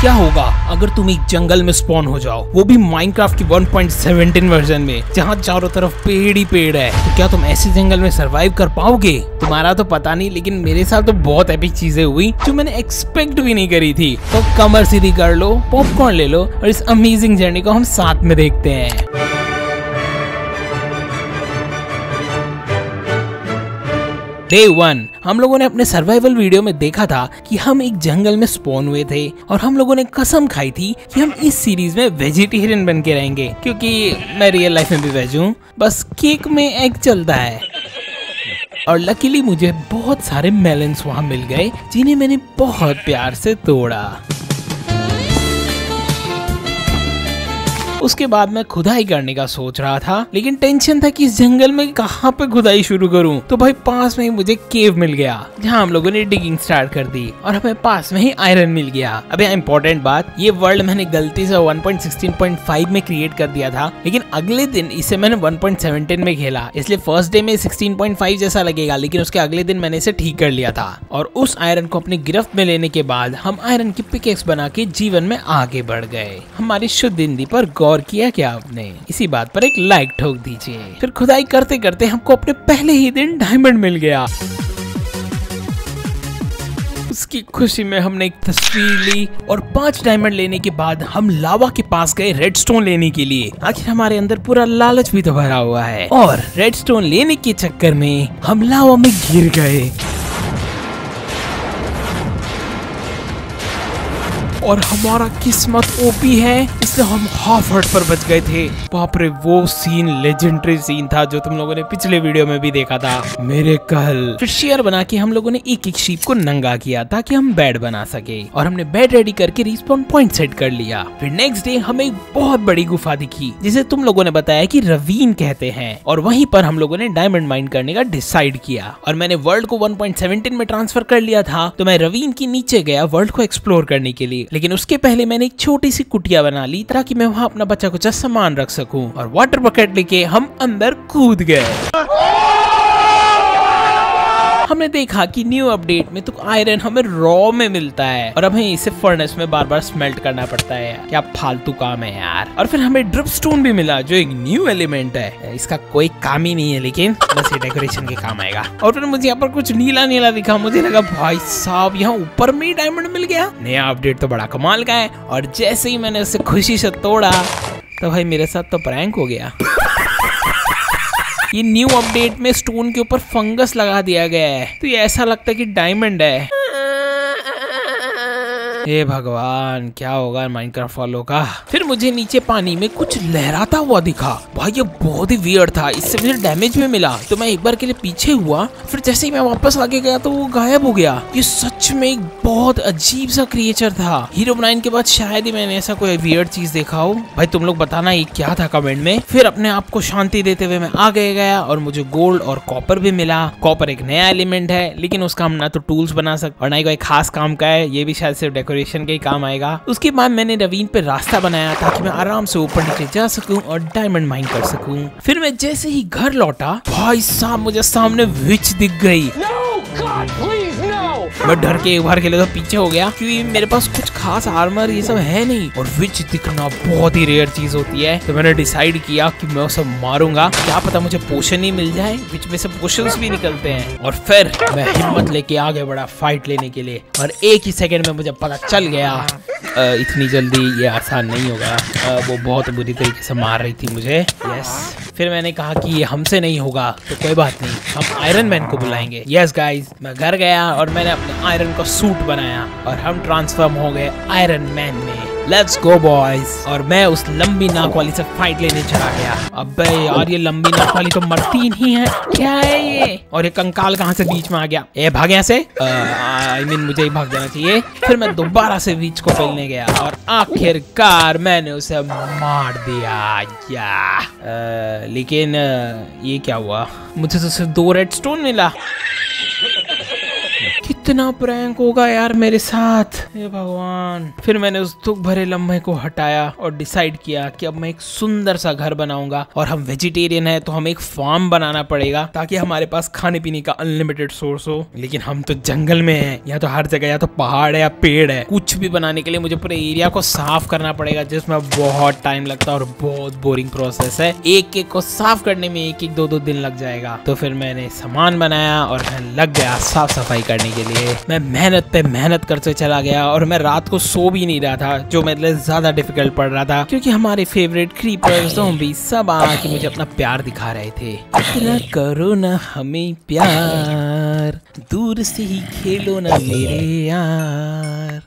क्या होगा अगर तुम एक जंगल में स्पॉन हो जाओ? वो भी माइनक्राफ्ट की 1.17 वर्जन में, जहाँ चारों तरफ़ पेड़ ही पेड़ है। तो क्या तुम ऐसे जंगल में सरवाइव कर पाओगे? तुम्हारा तो पता नहीं, लेकिन मेरे साथ तो बहुत एपिक चीज़ें हुई, जो मैंने एक्सपेक्ट भी नहीं करी थी। तो कमर सीधी कर लो पॉपकॉर्न ले लो, और इस अमेजिंग जर्नी को हम साथ में देखते हैं। डे वन हम लोगों ने अपने सर्वाइवल वीडियो में देखा था कि हम एक जंगल में स्पॉन हुए थे और हम लोगों ने कसम खाई थी कि हम इस सीरीज़ में वेजिटेरियन बन के रहेंगे, क्योंकि मैं रियल लाइफ में भी वेज हूँ। बस केक में एग चलता है। और लकीली मुझे बहुत सारे मेलन्स वहाँ मिल गए, जिन्हें मैंने बहुत प्यार से तोड़ा। उसके बाद मैं खुदाई करने का सोच रहा था, लेकिन टेंशन था कि इस जंगल में कहाँ पे खुदाई शुरू करूँ। तो भाई, पास में ही मुझे केव मिल गया, जहाँ हम लोगों ने डिगिंग स्टार्ट कर दी, और हमें पास में ही आयरन मिल गया। अब इम्पोर्टेंट बात, ये वर्ल्ड मैंने गलती से 1.16.5 में क्रिएट कर दिया था, लेकिन अगले दिन इसे मैंने 1.17 में खेला। इसलिए फ़र्स्ट डे में 16.5 जैसा लगेगा, लेकिन उसके अगले दिन मैंने इसे ठीक कर लिया था। और उस आयरन को अपनी गिरफ्त में लेने के बाद हम आयरन की पिकेक्स बना के जीवन में आगे बढ़ गए। हमारी शुद्ध हिंदी पर गौर गौर किया क्या आपने। इसी बात पर एक लाइक ठोक दीजिए। फिर खुदाई करते करते हमको अपने पहले ही दिन डायमंड मिल गया। उसकी खुशी में हमने एक तस्वीर ली और पाँच डायमंड लेने के बाद हम लावा के पास गए रेडस्टोन लेने के लिए। आखिर हमारे अंदर पूरा लालच भी तो भरा हुआ है। और रेडस्टोन लेने के चक्कर में हम लावा में गिर गए। और हमारा किस्मत ओपी है, इसलिए हम हाफ़ हर्ट पर बच गए थे। बाप रे, वो सीन लेजेंडरी सीन था जो तुम लोगों ने पिछले वीडियो में भी देखा था। मेरे कल। फिर शेयर बना के हम लोगों ने एक एक शीप को नंगा किया ताकि हम बेड बना सके। और हमने बेड रेडी करके रिस्पॉन पॉइंट सेट कर लिया। फिर नेक्स्ट डे हमें एक बहुत बड़ी गुफा दिखी, जिसे तुम लोगों ने बताया की रवीन कहते हैं। और वहीं पर हम लोगों ने डायमंड माइन करने का डिसाइड किया। और मैंने वर्ल्ड को 1.17 में ट्रांसफ़र कर लिया था तो मैं रवीन के नीचे गया वर्ल्ड को एक्सप्लोर करने के लिए। लेकिन उसके पहले मैंने एक छोटी सी कुटिया बना ली ताकि मैं वहाँ अपना बच्चा कुछ सामान रख सकूँ। और वाटर बकेट लेके हम अंदर कूद गए। हमने देखा कि न्यू अपडेट में तो आयरन हमें रॉ में मिलता है और हमें इसे फर्नेस में बार बार स्मेल्ट करना पड़ता है। क्या फालतू काम है यार। और फिर हमें ड्रिप स्टोन भी मिला, जो एक न्यू एलिमेंट है। इसका कोई काम ही नहीं है, लेकिन बस ये डेकोरेशन के काम आएगा। और फिर मुझे यहाँ पर कुछ नीला नीला दिखा। मुझे लगा, भाई साहब, यहाँ ऊपर में ही डायमंड मिल गया। नया अपडेट तो बड़ा कमाल का है। और जैसे ही मैंने उसे खुशी से तोड़ा तो भाई मेरे साथ तो प्रैंक हो गया। ये न्यू अपडेट में स्टोन के ऊपर फंगस लगा दिया गया है। तो ये ऐसा लगता है कि डायमंड है। हे भगवान, क्या होगा माइनक्राफ्ट वालों का? फिर मुझे नीचे पानी में कुछ लहराता हुआ दिखा। भाई ये बहुत ही वियर था। इससे मुझे डैमेज भी मिला। तो मैं एक बार के लिए पीछे हुआ। फिर जैसे ही मैं वापस आगे गया तो वो गायब हो गया। ये सच में एक बहुत अजीब सा क्रिएचर था। हीरो नाइन के बाद शायद ही मैंने ऐसा कोई वियर चीज़ देखा हो। भाई, तुम लोग बताना ये क्या था कमेंट में। फिर अपने आप को शांति देते हुए मैं आगे गया और मुझे गोल्ड और कॉपर भी मिला। कॉपर एक नया एलिमेंट है, लेकिन उसका हम ना तो टूल्स बना सकते और ना ही कोई खास काम का है। ये भी शायद सिर्फ़ डेकोरेशन के काम आएगा। उसके बाद मैंने रवीन पे रास्ता बनाया ताकि मैं आराम से ऊपर नीचे जा सकूँ और डायमंड माइन कर सकूँ। फिर मैं जैसे ही घर लौटा भाई साहब मुझे सामने विच दिख गई। No, मैं डर के एक बार लिए तो पीछे हो गया, क्योंकि मेरे पास कुछ खास आर्मर ये सब है नहीं। और विच दिखना बहुत ही रेयर चीज़ होती है। तो मैंने डिसाइड किया कि मैं उसे मारूँगा। क्या पता मुझे पोषण ही मिल जाए विच में से पोषण भी निकलते हैं। और फिर मैं हिम्मत लेके आगे बढ़ा फाइट लेने के लिए। और एक ही सेकेंड में मुझे पता चल गया इतनी जल्दी ये आसान नहीं होगा। वो बहुत बुरी तरीके से मार रही थी मुझे। यस फिर मैंने कहा कि ये हमसे नहीं होगा तो कोई बात नहीं, हम आयरन मैन को बुलाएँगे। यस गाइस मैं घर गया और मैंने अपने आयरन का सूट बनाया और हम ट्रांसफॉर्म हो गए आयरन मैन में। लेट्स गो बॉयज़ और मैं उस लंबी नाक वाली से फाइट लेने चला गया। अबे यार ये लंबी नाक वाली तो मरती नहीं है। क्या है ये? और ये कंकाल कहाँ से बीच में आ गया? ए भाग यहाँ से? आई मीन मुझे ही भाग जाना चाहिए। फिर मैं दोबारा से बीच को फैलने गया। और आखिरकार मैंने उसे मार दिया। या। आ, लेकिन ये क्या हुआ? मुझे तो सिर्फ़ दो रेड स्टोन मिला। कितना प्रैंक होगा यार मेरे साथ। हे भगवान। फिर मैंने उस दुख भरे लम्हे को हटाया और डिसाइड किया कि अब मैं एक सुंदर सा घर बनाऊँगा और हम वेजिटेरियन है तो हमें एक फार्म बनाना पड़ेगा ताकि हमारे पास खाने पीने का अनलिमिटेड सोर्स हो। लेकिन हम तो जंगल में है, या तो हर जगह, या तो पहाड़ है, या पेड़ है। कुछ भी बनाने के लिए मुझे पूरे एरिया को साफ़ करना पड़ेगा, जिसमें बहुत टाइम लगता है और बहुत बोरिंग प्रोसेस है। एक एक को साफ़ करने में एक एक दो दो दिन लग जाएगा। तो फिर मैंने सामान बनाया और मैं लग गया साफ़ सफ़ाई करने के लिए। मैं मेहनत पे मेहनत करते चला गया और मैं रात को सो भी नहीं रहा था, जो मेरे लिए ज़्यादा डिफ़िकल्ट पड़ रहा था, क्योंकि हमारे फेवरेट क्रीपर्स भी सब आके मुझे अपना प्यार दिखा रहे थे। इतना करो ना हमें प्यार, दूर से ही खेलो ना मेरे यार।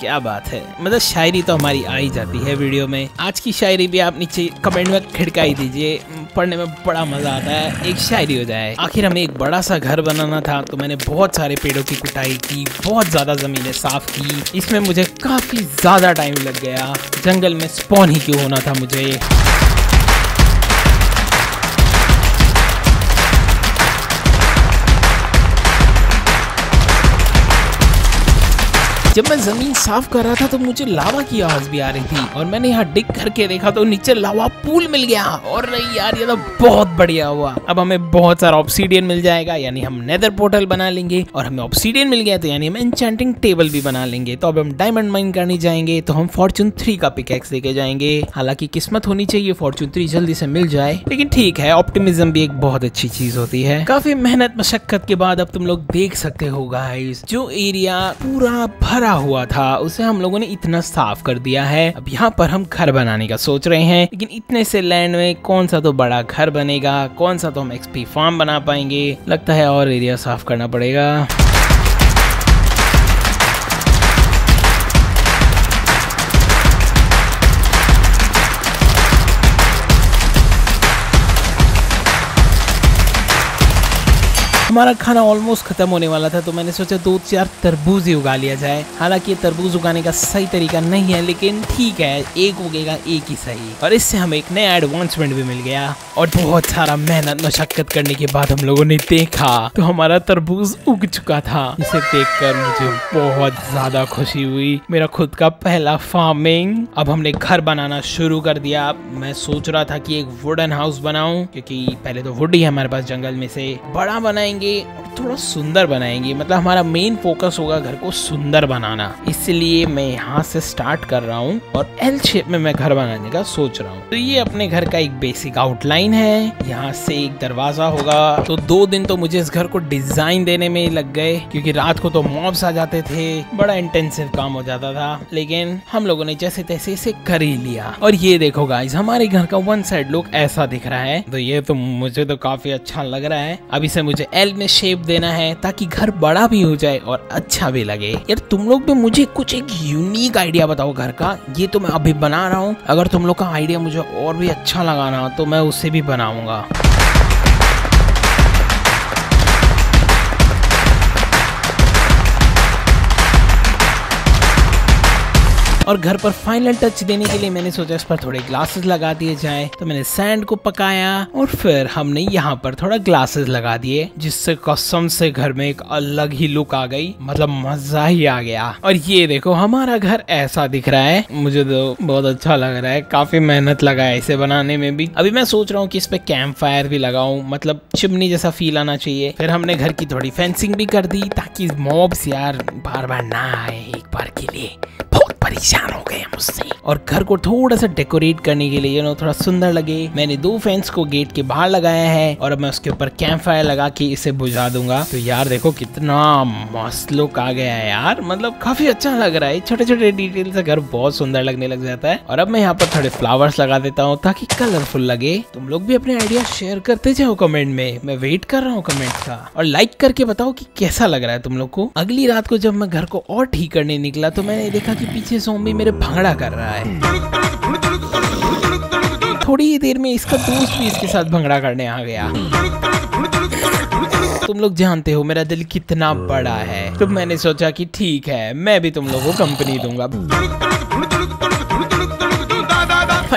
क्या बात है? मतलब शायरी तो हमारी आ ही जाती है वीडियो में। आज की शायरी भी आप नीचे कमेंट में खिड़काई दीजिए। पढ़ने में बड़ा मज़ा आता है। एक शायरी हो जाए। आखिर हमें एक बड़ा सा घर बनाना था तो मैंने बहुत सारे पेड़ों की कुटाई की, बहुत ज़्यादा जमीनें साफ़ की। इसमें मुझे काफ़ी ज़्यादा टाइम लग गया। जंगल में स्पॉन ही क्यों होना था मुझे? जब मैं ज़मीन साफ़ कर रहा था तो मुझे लावा की आवाज़ भी आ रही थी। और मैंने यहाँ डिग करके देखा तो नीचे लावा पूल मिल गया। और नहीं यार, ये तो बहुत बढ़िया हुआ। अब हमें बहुत सारा ऑप्सीडियन मिल जाएगा, यानी हम नेदर पोर्टल बना लेंगे। और हमें ऑप्सीडियन मिल गया तो यानी हम एंचेंटिंग टेबल भी बना लेंगे। तो अब हम डायमंड माइन करने जाएँगे तो हम फॉर्चून थ्री का पिकेक्स लेके जाएँगे। हालाँकि किस्मत होनी चाहिए फॉर्चून थ्री जल्दी से मिल जाए। लेकिन ठीक है ऑप्टिमिज्म भी एक बहुत अच्छी चीज़ होती है। काफ़ी मेहनत, मशक्कत के बाद अब तुम लोग देख सकते हो गाइस जो एरिया पूरा भर भरा हुआ था, उसे हम लोगों ने इतना साफ़ कर दिया है। अब यहाँ पर हम घर बनाने का सोच रहे हैं। लेकिन इतने से लैंड में कौन सा तो बड़ा घर बनेगा, कौन सा तो हम एक्सपी फार्म बना पाएँगे? लगता है और एरिया साफ़ करना पड़ेगा। हमारा खाना ऑलमोस्ट खत्म होने वाला था तो मैंने सोचा दो चार तरबूज ही उगा लिया जाए। हालाँकि ये तरबूज उगाने का सही तरीका नहीं है, लेकिन ठीक है, एक उगेगा, एक ही सही। और इससे हमें एक नया एडवांसमेंट भी मिल गया, और बहुत सारा मेहनत, मशक्कत करने के बाद हम लोगों ने देखा तो हमारा तरबूज उग चुका था। इसे देखकर मुझे बहुत ज़्यादा खुशी हुई। मेरा खुद का पहला फ़ार्मिंग अब हमने घर बनाना शुरू कर दिया। मैं सोच रहा था कि एक वुडन हाउस बनाऊँ, क्योंकि पहले तो वुड ही है हमारे पास जंगल में से। बड़ा बनाएँगे बनाएँगे और थोड़ा सुंदर बनाएँगे। मतलब हमारा मेन फोकस होगा घर को सुंदर बनाना। इसलिए मैं यहाँ से स्टार्ट कर रहा हूँ और एल शेप में मैं घर बनाने का सोच रहा हूँ। तो ये अपने घर का एक बेसिक आउटलाइन है। यहाँ से एक दरवाज़ा होगा। तो दो दिन तो मुझे इस घर को डिज़ाइन देने में लग गए, क्योंकि रात को तो मॉब्स आ जाते थे। बड़ा इंटेंसिव काम हो जाता था। लेकिन हम लोगों ने जैसे तैसे इसे कर ही लिया। और ये देखो गाइज़ हमारे घर का वन साइड लुक ऐसा दिख रहा है। तो ये तो मुझे तो काफ़ी अच्छा लग रहा है। अब इसे मुझे एल में शेप देना है ताकि घर बड़ा भी हो जाए और अच्छा भी लगे। यार, तुम लोग भी मुझे कुछ एक यूनिक आइडिया बताओ घर का। ये तो मैं अभी बना रहा हूँ। अगर तुम लोग का आइडिया मुझे और भी अच्छा लगाना तो मैं उसे भी बनाऊँगा। और घर पर फाइनल टच देने के लिए मैंने सोचा इस पर थोड़े ग्लासेस लगा दिए जाए। तो मैंने सैंड को पकाया और फिर हमने यहाँ पर थोड़ा ग्लासेस लगा दिए, जिससे कसम से घर में एक अलग ही लुक आ गई। मतलब मज़ा ही आ गया। और ये देखो, हमारा घर ऐसा दिख रहा है। मुझे तो बहुत अच्छा लग रहा है। काफ़ी मेहनत लगा है इसे बनाने में भी। अभी मैं सोच रहा हूँ कि इस पे कैंप फायर भी लगाऊ। मतलब चिमनी जैसा फील आना चाहिए। फिर हमने घर की थोड़ी फेंसिंग भी कर दी, ताकि मॉब्स यार बार बार ना आए एक बार के लिए। परेशान हो गए मुझसे और घर को थोड़ा सा डेकोरेट करने के लिए यू नो थोड़ा सुंदर लगे। मैंने दो फैंस को गेट के बाहर लगाया है और अब मैं उसके ऊपर कैंप फायर लगा के इसे बुझा दूँगा। तो यार देखो कितना मस्त लुक आ गया है यार। मतलब काफ़ी अच्छा लग रहा है। छोटे छोटे डिटेल से घर बहुत सुंदर लगने लग जाता है। और अब मैं यहाँ पर थोड़े फ्लावर्स लगा देता हूँ ताकि कलरफुल लगे। तुम लोग भी अपने आइडिया शेयर करते जाओ कमेंट में। मैं वेट कर रहा हूँ कमेंट का। और लाइक करके बताओ कि कैसा लग रहा है तुम लोग को। अगली रात को जब मैं घर को और ठीक करने निकला तो मैंने देखा कि पीछे सोम्बी मेरे भांगड़ा कर रहा है। थोड़ी ही देर में इसका दोस्त भी इसके साथ भंगड़ा करने आ गया। तुम लोग जानते हो मेरा दिल कितना बड़ा है। तो मैंने सोचा कि ठीक है, मैं भी तुम लोगों को कंपनी दूँगा।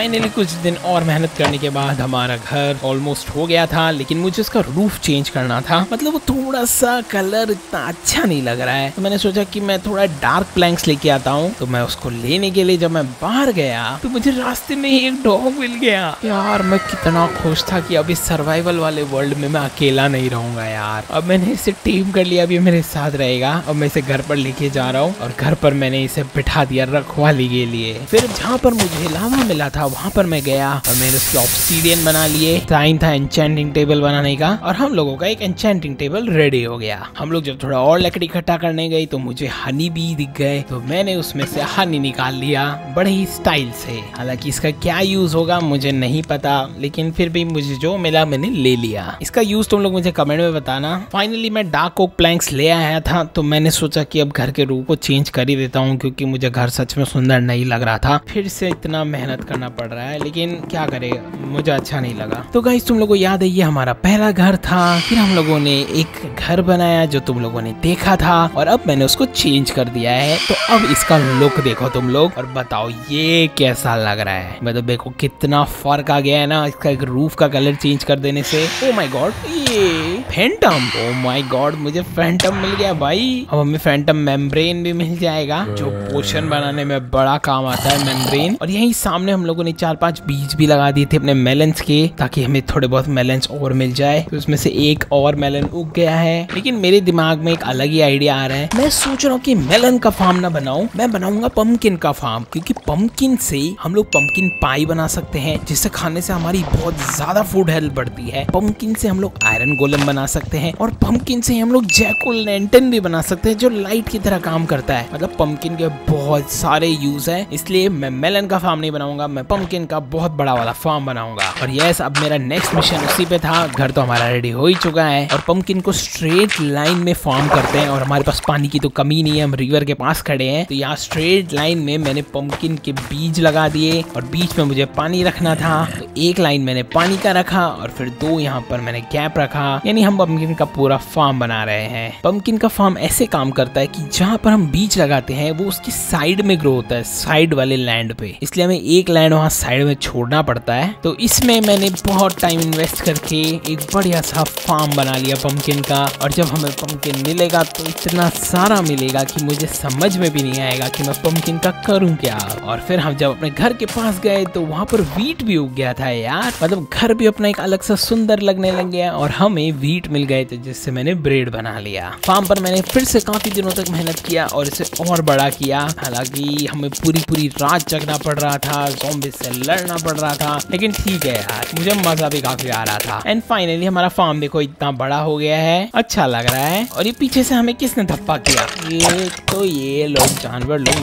फाइनली कुछ दिन और मेहनत करने के बाद हमारा घर ऑलमोस्ट हो गया था, लेकिन मुझे उसका रूफ चेंज करना था। मतलब वो थोड़ा सा कलर इतना अच्छा नहीं लग रहा है। तो मैंने सोचा कि मैं थोड़ा डार्क प्लैंक्स लेके आता हूँ। तो मैं उसको लेने के लिए जब मैं बाहर गया तो मुझे रास्ते में ही एक डॉग मिल गया। यार, मैं कितना खुश था कि अभी सर्वाइवल वाले वर्ल्ड में मैं अकेला नहीं रहूँगा यार। अब मैंने इसे टीम कर लिया अभी मेरे साथ रहेगा। अब मैं इसे घर पर लेके जा रहा हूँ और घर पर मैंने इसे बिठा दिया रखवाली के लिए। फिर जहाँ पर मुझे लावा मिला था वहाँ पर मैं गया और मैंने उसके ऑप्सीडियन बना लिए। टाइम था एंचेंटिंग टेबल बनाने का और हम लोगों का एक एंचेंटिंग टेबल रेडी हो गया। हम लोग जब थोड़ा और लकड़ी इकट्ठा करने गए तो मुझे हनी भी दिख गए। तो मैंने उसमें से हनी निकाल लिया बड़े ही स्टाइल से। हालाँकि इसका क्या यूज़ होगा मुझे नहीं पता, लेकिन फिर भी मुझे जो मिला मैंने ले लिया। इसका यूज़ तुम लोग मुझे कमेंट में बताना। फाइनली मैं डार्क ओक प्लैंक्स ले आया था तो मैंने सोचा कि अब घर के रूप को चेंज कर ही देता हूँ, क्योंकि मुझे घर सच में सुंदर नहीं लग रहा था। फिर से इतना मेहनत करना पड़। रहा है, लेकिन क्या करे, मुझे अच्छा नहीं लगा। तो गाइस तुम लोगों को याद है, ये हमारा पहला घर था। फिर हम लोगों ने एक घर बनाया जो तुम लोगों ने देखा था, और अब मैंने उसको चेंज कर दिया है। तो अब इसका लुक देखो तुम लोग, और बताओ, ये कैसा लग रहा है? मतलब देखो, कितना फ़र्क आ गया है ना, इसका एक रूफ का कलर चेंज कर देने से। ओ माई गॉड ये फैंटम ओ माय गॉड मुझे फैंटम मिल गया भाई। अब हमें फैंटम मेम्ब्रेन भी मिल जाएगा जो पोशन बनाने में बड़ा काम आता है मेम्ब्रेन और यही सामने हम लोगों ने चार पाँच बीज भी लगा दिए थे अपने मेलन्स के ताकि हमें थोड़े बहुत मेलन्स और मिल जाए। तो उसमें से एक और मेलन उग गया है। लेकिन मेरे दिमाग में एक अलग ही आइडिया आ रहा है। मैं सोच रहा हूँ की मेलन का फार्म ना बनाऊ। मैं बनाऊँगा पम्पकिन का फार्म क्योंकि पम्पकिन से हम लोग पम्पकिन पाई बना सकते हैं जिससे खाने से हमारी बहुत ज़्यादा फ़ूड हेल्थ बढ़ती है। पम्पकिन से हम लोग आयरन गोलम बना सकते हैं। और पम्पकिन से हम लोग जैकुल लेंटन भी बना सकते हैं, जो लाइट की तरह काम करता है। मतलब पम्पकिन के बहुत सारे यूज़ है, इसलिए मैं मेलन का फार्म नहीं बनाऊँगा, मैं पम्पकिन का बहुत बड़ा वाला फार्म बनाऊँगा। और यस अब मेरा नेक्स्ट मिशन उसी पे था, घर तो हमारा रेडी हो ही चुका है। और पम्पकिन को स्ट्रेट लाइन में फार्म करते हैं, और हमारे पास पानी की तो कमी नहीं है, हम रिवर के पास खड़े हैं। तो यहाँ स्ट्रेट लाइन में मैंने पम्पकिन के बीज लगा दिए, और बीच में मुझे पानी रखना था। तो एक लाइन मैंने पानी का रखा, और फिर दो यहाँ पर मैंने गैप रखा। यानी हम पम्पकिन का पूरा फार्म बना रहे हैं। पम्पकिन का फार्म ऐसे काम करता है कि जहाँ पर हम बीज लगाते हैं, वो उसकी साइड में ग्रो होता है साइड वाले लैंड पे। इसलिए हमें एक लैंड वहाँ साइड में छोड़ना पड़ता है। तो इसमें मैंने बहुत टाइम इन्वेस्ट करके एक बढ़िया सा फार्म बना लिया पम्पकिन का। और जब हमें पम्पकिन मिलेगा तो इतना सारा मिलेगा कि मुझे समझ में भी नहीं आएगा कि मैं पम्पकिन का करूँ क्या। और फिर हम जब अपने घर के पास गए तो वहाँ पर वीट भी उग गया था यार। मतलब घर भी अपना एक अलग सा सुंदर लगने लग गया, और हमें वीट मिल गए थे, जिससे मैंने ब्रेड बना लिया। फार्म पर मैंने फिर से काफ़ी दिनों तक मेहनत किया और इसे और बड़ा किया। हालाँकि हमें पूरी पूरी रात जगना पड़ रहा था जोम्बे से लड़ना पड़ रहा था, लेकिन ठीक है यार, मुझे मज़ा भी काफ़ी आ रहा था। एंड फाइनली हमारा फार्म देखो इतना बड़ा हो गया है अच्छा लग रहा है। और ये पीछे से हमें किसने धप्पा किया? ये तो ये लोग, जानवर लोग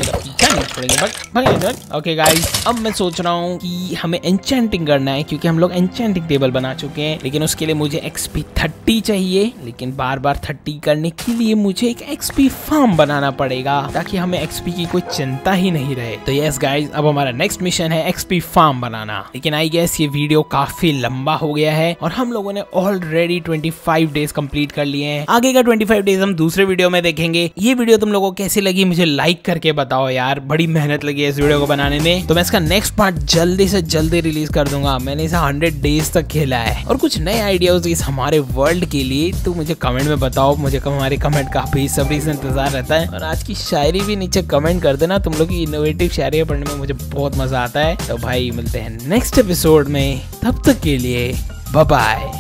ओके गाइस अब मैं सोच रहा हूँ कि हमें एंचेंटिंग करना है, क्योंकि हम लोग एंचेंटिंग टेबल बना चुके हैं, लेकिन उसके लिए मुझे एक्सपी थर्टी चाहिए, लेकिन बार बार थर्टी करने के लिए मुझे एक एक्सपी फार्म बनाना पड़ेगा, ताकि हमें एक्सपी की कोई चिंता ही नहीं रहे। तो यस गाइस अब हमारा नेक्स्ट मिशन है एक्सपी फार्म बनाना। लेकिन आई गेस ये वीडियो काफ़ी लंबा हो गया है, और हम लोगों ने ऑलरेडी 25 डेज़ कंप्लीट कर लिए हैं। आगे का 25 डेज़ हम दूसरे वीडियो में देखेंगे। ये वीडियो तुम लोगों को कैसी लगी, मुझे लाइक करके बताओ यार। बड़ी मेहनत लगी है इस वीडियो को बनाने में। तो मैं इसका नेक्स्ट पार्ट जल्दी से जल्दी रिलीज़ कर दूँगा। मैंने इसे हंड्रेड डेज़ तक खेला है। और कुछ नए आइडियाज़ इस हमारे वर्ल्ड के लिए तो मुझे कमेंट में बताओ, मुझे हमारे कमेंट का सभी से इंतज़ार रहता है। और आज की शायरी भी नीचे कमेंट कर देना, तुम लोग की इनोवेटिव शायरी पढ़ने में मुझे बहुत मज़ा आता है। तो भाई, मिलते हैं नेक्स्ट एपिसोड में, तब तक के लिए बाय